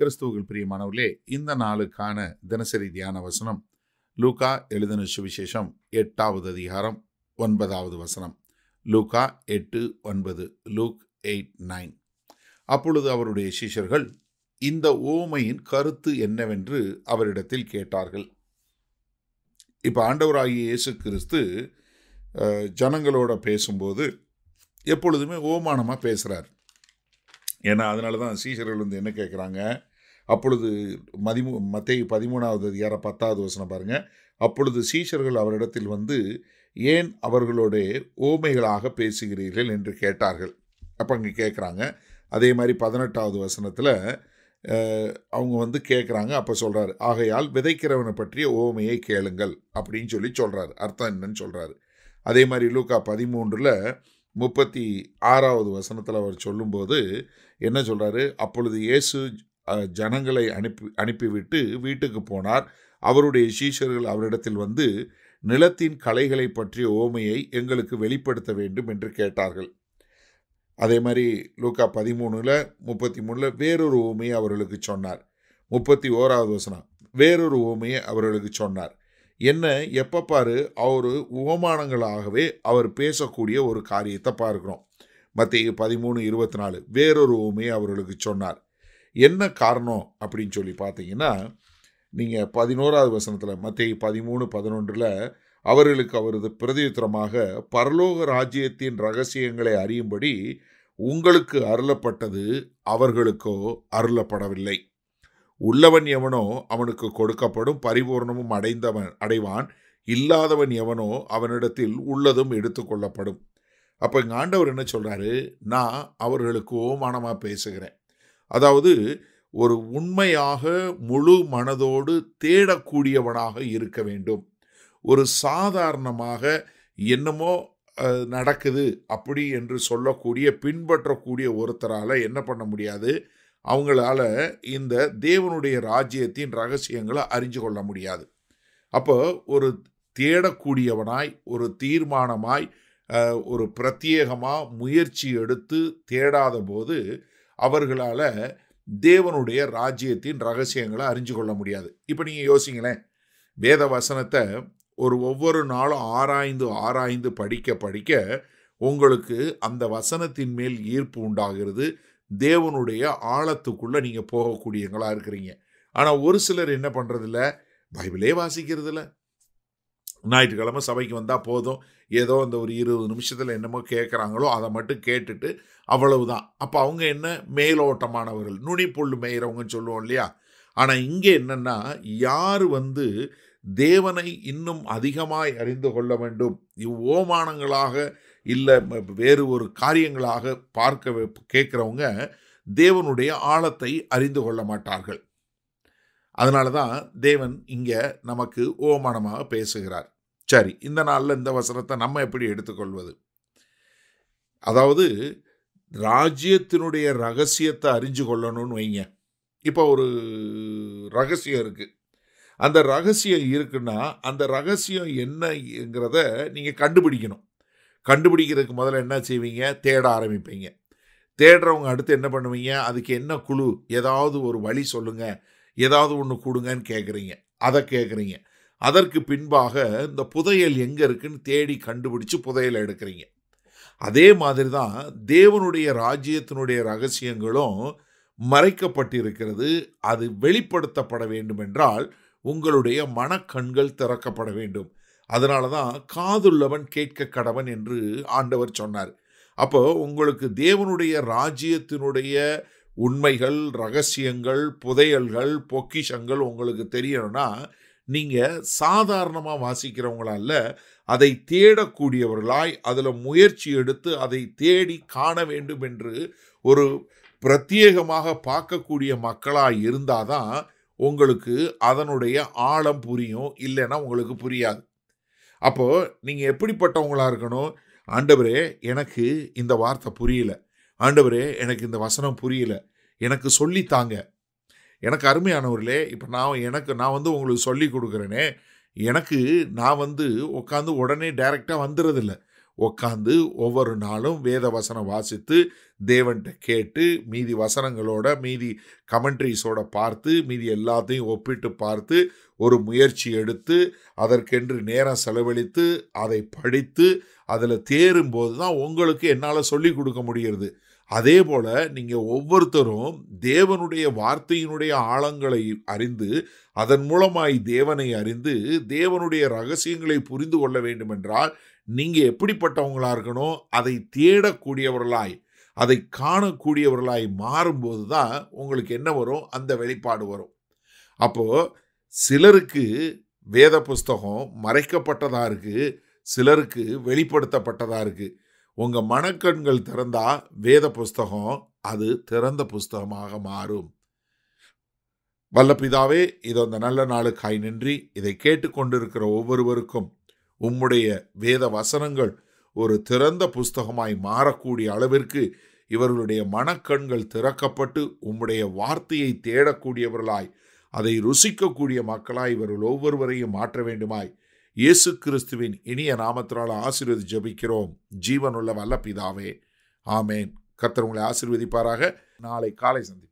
கிறிஸ்துவுகள் பிரியமானவர்களே இந்த நாளுக்கான தினசரி தியான வசனம் லூகா எழுதின சுவிசேஷம் எட்டாவது அதிகாரம் ஒன்பதாவது வசனம். லூகா எட்டு ஒன்பது லூக் எயிட் நைன். அப்பொழுது அவருடைய சிஷர்கள் இந்த ஓமையின் கருத்து என்னவென்று அவரிடத்தில் கேட்டார்கள். இப்போ ஆண்டவராகிய இயேசு கிறிஸ்து ஜனங்களோட பேசும்போது எப்பொழுதுமே ஓமானமாக பேசுகிறார் ஏன்னா அதனால தான் சீசர்கள் வந்து என்ன கேட்குறாங்க அப்பொழுது மதிமூ மத்திய பதிமூணாவது அதிகாரம் பத்தாவது வசனம் பாருங்கள் அப்பொழுது சீஷர்கள் அவரிடத்தில் வந்து ஏன் அவர்களோட ஓமைகளாக பேசுகிறீர்கள்? என்று கேட்டார்கள். அப்போ அங்கே கேட்குறாங்க அதே மாதிரி பதினெட்டாவது வசனத்தில் அவங்க வந்து கேட்குறாங்க அப்போ சொல்கிறாரு ஆகையால் விதைக்கிறவனை பற்றிய ஓமையை கேளுங்கள் அப்படின்னு சொல்லி சொல்கிறாரு அர்த்தம் என்னன்னு சொல்கிறாரு அதே மாதிரி லூக்கா பதிமூன்றில் முப்பத்தி ஆறாவது வசனத்தில் அவர் சொல்லும்போது என்ன சொல்கிறாரு அப்பொழுது இயேசு ஜனங்களை அனுப்பி அனுப்பிவிட்டு வீட்டுக்கு போனார். அவருடைய சீஷர்கள் அவரிடத்தில் வந்து நிலத்தின் கலைகளை பற்றிய ஓமையை எங்களுக்கு வெளிப்படுத்த வேண்டும் என்று கேட்டார்கள். அதே மாதிரி லூக்கா பதிமூணில் முப்பத்தி மூணில் வேறொரு ஓமையை அவர்களுக்கு சொன்னார். முப்பத்தி ஓராவது வசனம் வேறொரு ஓமையை அவர்களுக்கு சொன்னார். என்ன எப்போ பாரு அவர் உபமானங்களாகவே அவர் பேசக்கூடிய ஒரு காரியத்தை பார்க்கிறோம். மத்திய பதிமூணு இருபத்தி நாலு வேறொரு ஓமையை அவர்களுக்கு சொன்னார். என்ன காரணம் அப்படின்னு சொல்லி பார்த்தீங்கன்னா நீங்கள் பதினோராவது வசனத்தில் மத்திய பதிமூணு பதினொன்றில் அவர்களுக்கு அவரது பிரதியுத்திரமாக பரலோக ராஜ்யத்தின் ரகசியங்களை அறியும்படி உங்களுக்கு அருளப்பட்டது அவர்களுக்கோ அருளப்படவில்லை. உள்ளவன் எவனோ அவனுக்கு கொடுக்கப்படும் பரிபூர்ணமும் அடைந்தவன் அடைவான். இல்லாதவன் எவனோ அவனிடத்தில் உள்ளதும் எடுத்துக்கொள்ளப்படும் அப்போ இங்கே ஆண்டவர் என்ன சொல்கிறாரு நான் அவர்களுக்கு ஓமானமாக பேசுகிறேன். அதாவது ஒரு உண்மையாக முழு மனதோடு தேடக்கூடியவனாக இருக்க வேண்டும். ஒரு சாதாரணமாக என்னமோ நடக்குது அப்படி என்று சொல்லக்கூடிய பின்பற்றக்கூடிய ஒருத்தரால் என்ன பண்ண முடியாது? அவங்களால இந்த தேவனுடைய ராஜ்யத்தின் ரகசியங்களை அறிஞ்சு கொள்ள முடியாது. அப்போ ஒரு தேடக்கூடியவனாய் ஒரு தீர்மானமாய் ஒரு பிரத்யேகமாக முயற்சி எடுத்து தேடாத போது அவர்களால் தேவனுடைய ராஜ்யத்தின் ரகசியங்களை அறிஞ்சு கொள்ள முடியாது. இப்போ நீங்கள் யோசிங்களேன் வேத வசனத்தை ஒரு ஒவ்வொரு நாளும் ஆராய்ந்து ஆராய்ந்து படிக்க படிக்க உங்களுக்கு அந்த வசனத்தின் மேல் ஈர்ப்பு உண்டாகிறது. தேவனுடைய ஆழத்துக்குள்ளே நீங்கள் போகக்கூடியவங்களாக இருக்கிறீங்க. ஆனால் ஒரு சிலர் என்ன பண்ணுறதில்ல பைபிளே வாசிக்கிறதில்ல. ஞாயிற்றுக்கிழமை சபைக்கு வந்தால் போதும். ஏதோ அந்த ஒரு இருபது நிமிஷத்தில் என்னமோ கேட்குறாங்களோ அதை மட்டும் கேட்டுட்டு அவ்வளவுதான். அப்போ அவங்க என்ன? மேலோட்டமானவர்கள். நுனிப்புல் மேயிறவங்கன்னு சொல்லுவோம் இல்லையா? ஆனால் இங்கே என்னென்னா யார் வந்து தேவனை இன்னும் அதிகமாய் அறிந்து கொள்ள வேண்டும்? இவ்வோமானங்களாக இல்லை வேறு ஒரு காரியங்களாக பார்க்க கேட்குறவங்க தேவனுடைய ஆழத்தை அறிந்து கொள்ள மாட்டார்கள். அதனால தான் தேவன் இங்கே நமக்கு ஓமானமாக பேசுகிறார். சரி இந்த நாளில் இந்த வசனத்தை நம்ம எப்படி எடுத்துக்கொள்வது? அதாவது ராஜ்யத்தினுடைய ரகசியத்தை அறிஞ்சு கொள்ளணும்னு வைங்க. இப்போ ஒரு ரகசியம் இருக்குது அந்த ரகசியம் இருக்குன்னா அந்த ரகசியம் என்னங்கிறத நீங்கள் கண்டுபிடிக்கணும். கண்டுபிடிக்கிறதுக்கு முதல்ல என்ன செய்வீங்க? தேட ஆரம்பிப்பீங்க. தேடுறவங்க அடுத்து என்ன பண்ணுவீங்க? அதுக்கு என்ன குழு? ஏதாவது ஒரு வழி சொல்லுங்கள் ஏதாவது ஒன்று கொடுங்கன்னு கேட்குறீங்க அதை கேட்குறீங்க அதற்கு பின்பாக இந்த புதையல் எங்கே இருக்குன்னு தேடி கண்டுபிடிச்சு புதையலை எடுக்கிறீங்க. அதே மாதிரி தான் தேவனுடைய ராஜ்யத்தினுடைய ரகசியங்களும் மறைக்கப்பட்டிருக்கிறது. அது வெளிப்படுத்தப்பட வேண்டும் என்றால் உங்களுடைய மனக்கண்கள் திறக்கப்பட வேண்டும். அதனால தான் காதுள்ளவன் கேட்க கடவன் என்று ஆண்டவர் சொன்னார். அப்போ உங்களுக்கு தேவனுடைய ராஜ்யத்தினுடைய உண்மைகள் ரகசியங்கள் புதையல்கள் பொக்கிஷங்கள் உங்களுக்கு தெரியணும்னா நீங்கள் சாதாரணமாக வாசிக்கிறவங்களால அதை தேடக்கூடியவர்களாய் அதில் முயற்சி எடுத்து அதை தேடி காண வேண்டும் என்று ஒரு பிரத்யேகமாக பார்க்கக்கூடிய மக்களாக இருந்தால் தான் உங்களுக்கு அதனுடைய ஆழம் புரியும் இல்லைன்னா உங்களுக்கு புரியாது. அப்போது நீங்கள் எப்படிப்பட்டவங்களாக இருக்கணும்? ஆண்டவரே எனக்கு இந்த வார்த்தை புரியல. ஆண்டவரே எனக்கு இந்த வசனம் புரியல. எனக்கு சொல்லி தாங்க. எனக்கு அருமையானவர்களே இப்போ நான் எனக்கு நான் வந்து உங்களுக்கு சொல்லி கொடுக்குறேனே. எனக்கு நான் வந்து உட்காந்து உடனே டைரெக்டாக வந்துடுறதில்ல உட்காந்து ஒவ்வொரு நாளும் வேத வசனம் வாசித்து தேவன்கிட்ட கேட்டு மீதி வசனங்களோட மீதி கமெண்ட்ரிஸோட பார்த்து மீதி எல்லாத்தையும் ஒப்பிட்டு பார்த்து ஒரு முயற்சி எடுத்து அதற்கென்று நேரம் செலவழித்து அதை படித்து அதில் தேரும்போது தான் உங்களுக்கு என்னால் சொல்லி கொடுக்க முடிகிறது. அதே போல் நீங்கள் ஒவ்வொருத்தரும் தேவனுடைய வார்த்தையினுடைய ஆழங்களை அறிந்து அதன் மூலமாய் தேவனை அறிந்து தேவனுடைய ரகசியங்களை புரிந்து கொள்ள வேண்டுமென்றால் நீங்கள் எப்படிப்பட்டவங்களாக இருக்கணும் அதை தேடக்கூடியவர்களாய் அதை காணக்கூடியவர்களாய் மாறும்போது தான் உங்களுக்கு என்ன வரும்? அந்த வெளிப்பாடு வரும். அப்போது சிலருக்கு வேத புஸ்தகம் மறைக்கப்பட்டதாக இருக்குது சிலருக்கு வெளிப்படுத்தப்பட்டதாக இருக்குது உங்கள் மனக்கண்கள் திறந்தா வேத புஸ்தகம் அது திறந்த புஸ்தகமாக மாறும். வல்லபிதாவே இது அந்த நல்ல நாளுக்காய் நின்றி இதை கேட்டுக்கொண்டிருக்கிற ஒவ்வொருவருக்கும் உம்முடைய வேத வசனங்கள் ஒரு திறந்த புஸ்தகமாய் மாறக்கூடிய அளவிற்கு இவர்களுடைய மனக்கண்கள் திறக்கப்பட்டு உம்முடைய வார்த்தையை தேடக்கூடியவர்களாய் அதை ருசிக்கக்கூடிய மக்களாய் இவர்கள் ஒவ்வொருவரையும் மாற்ற வேண்டுமாய் இயேசு கிறிஸ்துவின் இனிய நாமத்தினால் ஆசீர்வதி ஜபிக்கிறோம். ஜீவனுள்ள வல்ல பிதாவே ஆமேன். கத்தர் உங்களை ஆசீர்வதிப்பாராக. நாளை காலை சந்தி